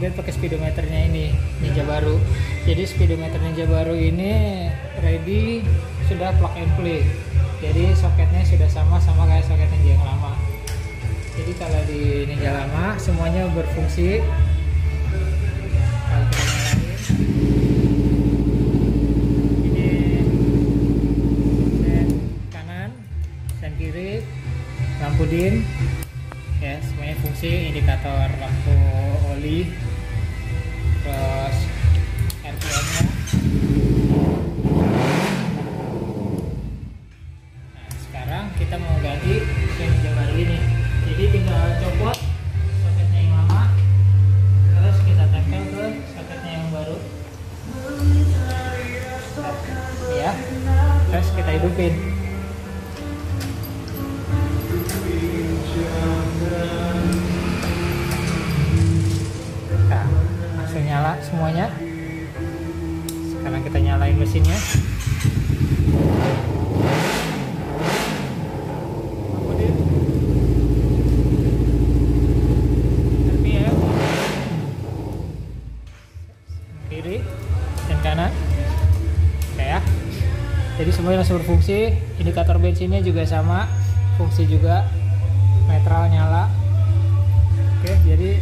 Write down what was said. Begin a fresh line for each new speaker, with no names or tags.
update pakai speedometernya ini Ninja baru. Jadi speedometer Ninja baru ini ready sudah plug and play. Jadi soketnya sudah sama sama kayak soket Ninja yang lama. Jadi kalau di Ninja lama semuanya berfungsi. Ini sen kanan sen kiri lampu dim. Ya semuanya fungsi indikator lampu oli terus kita hidupin. Nah langsung nyala semuanya. Sekarang kita nyalain mesinnya. RPM kiri dan kanan. ya jadi semuanya langsung berfungsi indikator bensinnya juga sama fungsi juga netral nyala oke jadi